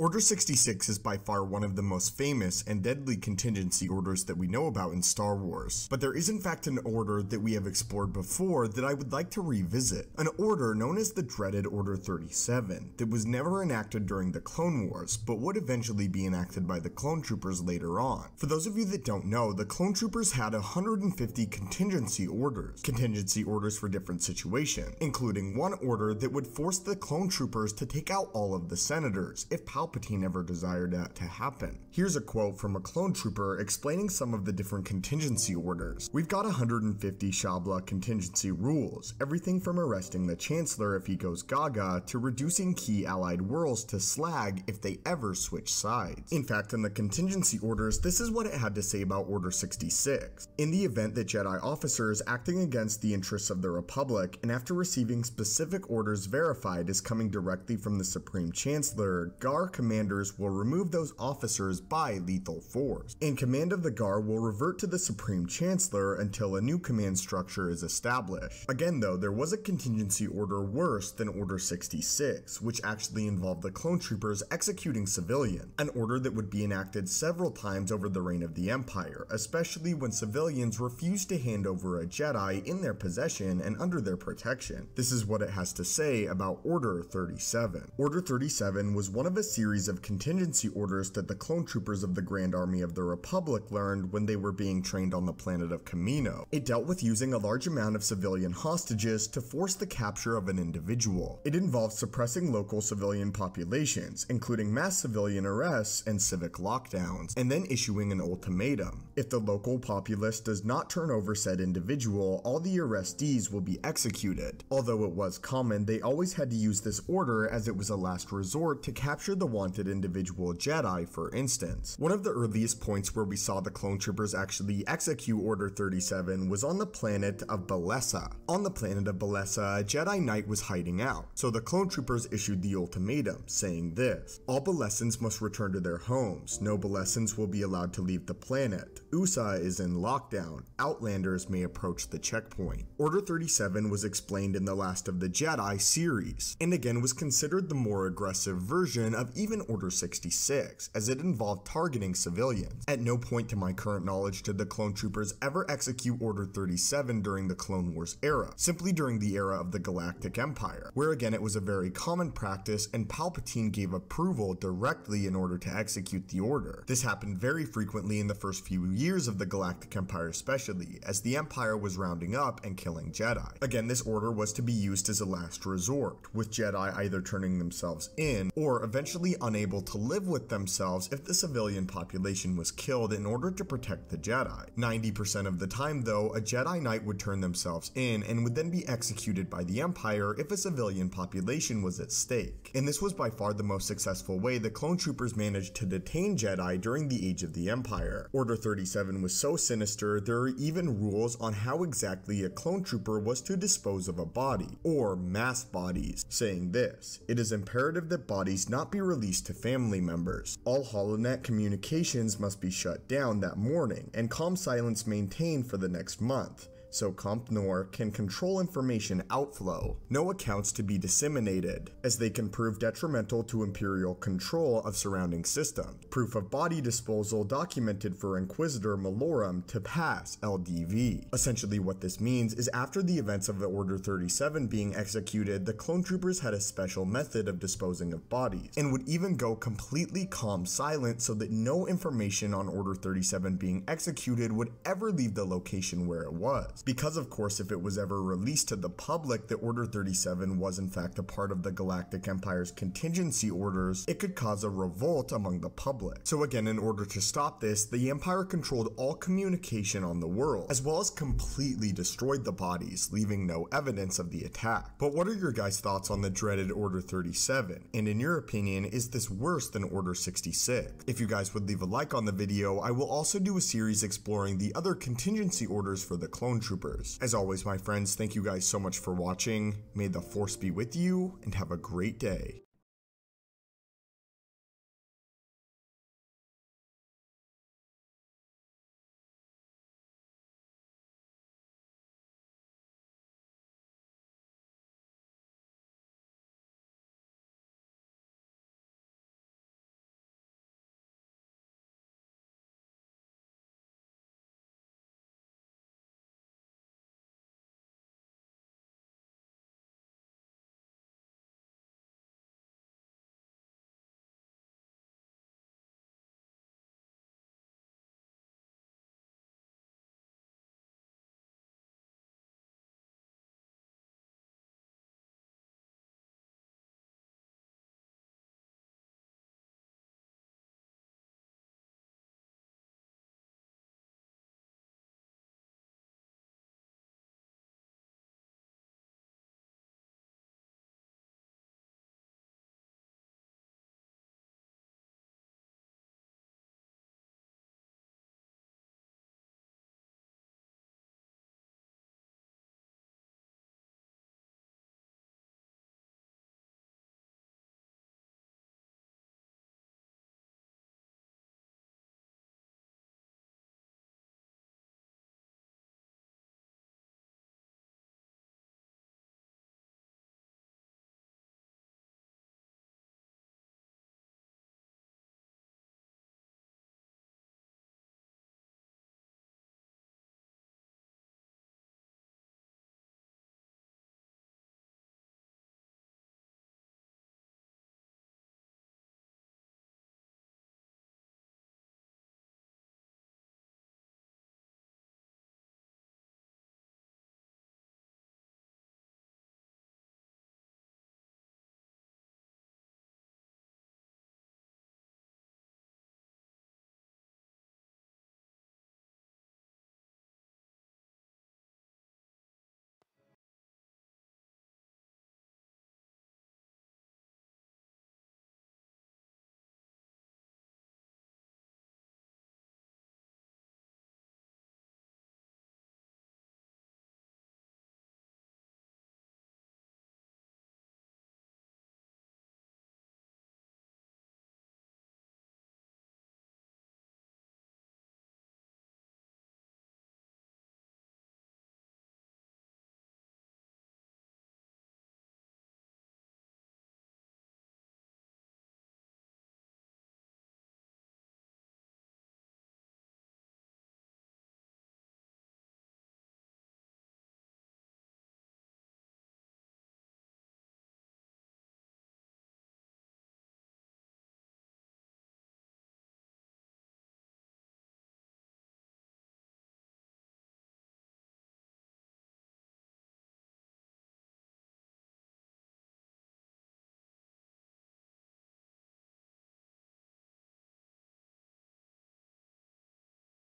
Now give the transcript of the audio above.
Order 66 is by far one of the most famous and deadly contingency orders that we know about in Star Wars, but there is in fact an order that we have explored before that I would like to revisit. An order known as the dreaded Order 37 that was never enacted during the Clone Wars, but would eventually be enacted by the Clone Troopers later on. For those of you that don't know, the Clone Troopers had 150 contingency orders, contingency orders for different situations, including one order that would force the Clone Troopers to take out all of the senators if Palpatine ever desired that to happen. Here's a quote from a clone trooper explaining some of the different contingency orders. We've got 150 Shabla contingency rules, everything from arresting the Chancellor if he goes gaga to reducing key allied worlds to slag if they ever switch sides. In fact, in the contingency orders, this is what it had to say about Order 66. In the event that Jedi officers acting against the interests of the Republic and after receiving specific orders verified as coming directly from the Supreme Chancellor, GAR commanders will remove those officers by lethal force, and command of the GAR will revert to the Supreme Chancellor until a new command structure is established. Again though, there was a contingency order worse than Order 66, which actually involved the clone troopers executing civilians, an order that would be enacted several times over the reign of the Empire, especially when civilians refused to hand over a Jedi in their possession and under their protection. This is what it has to say about Order 37. Order 37 was one of a series of contingency orders that the clone troopers of the Grand Army of the Republic learned when they were being trained on the planet of Kamino. It dealt with using a large amount of civilian hostages to force the capture of an individual. It involved suppressing local civilian populations, including mass civilian arrests and civic lockdowns, and then issuing an ultimatum. If the local populace does not turn over said individual, all the arrestees will be executed. Although it was common, they always had to use this order as it was a last resort to capture the wanted individual Jedi, for instance. One of the earliest points where we saw the clone troopers actually execute Order 37 was on the planet of Bellassa. On the planet of Bellassa, a Jedi Knight was hiding out, so the clone troopers issued the ultimatum, saying this All Bellassans must return to their homes, no Bellassans will be allowed to leave the planet. Ussa is in lockdown, Outlanders may approach the checkpoint. Order 37 was explained in the Last of the Jedi series, and again was considered the more aggressive version of even Order 66, as it involved targeting civilians. At no point to my current knowledge did the clone troopers ever execute Order 37 during the Clone Wars era, simply during the era of the Galactic Empire, where again it was a very common practice and Palpatine gave approval directly in order to execute the order. This happened very frequently in the first few years of the Galactic Empire especially, as the Empire was rounding up and killing Jedi. Again, this order was to be used as a last resort, with Jedi either turning themselves in or eventually unable to live with themselves if the civilian population was killed in order to protect the Jedi. 90% of the time though, a Jedi Knight would turn themselves in and would then be executed by the Empire if a civilian population was at stake. And this was by far the most successful way the clone troopers managed to detain Jedi during the Age of the Empire. Order 37 was so sinister, there are even rules on how exactly a clone trooper was to dispose of a body, or mass bodies, saying this, it is imperative that bodies not be released to family members. All HoloNet communications must be shut down that morning, and comm silence maintained for the next month so COMPNOR can control information outflow, no accounts to be disseminated, as they can prove detrimental to Imperial control of surrounding systems. Proof of body disposal documented for Inquisitor Malorum to pass LDV. Essentially what this means is after the events of the Order 37 being executed, the clone troopers had a special method of disposing of bodies, and would even go completely comm silent so that no information on Order 37 being executed would ever leave the location where it was. Because of course if it was ever released to the public that Order 37 was in fact a part of the Galactic Empire's contingency orders, it could cause a revolt among the public. So again, in order to stop this, the Empire controlled all communication on the world, as well as completely destroyed the bodies, leaving no evidence of the attack. But what are your guys' thoughts on the dreaded Order 37? And in your opinion, is this worse than Order 66? If you guys would leave a like on the video, I will also do a series exploring the other contingency orders for the clone troopers. As always, my friends, thank you guys so much for watching. May the force be with you and have a great day.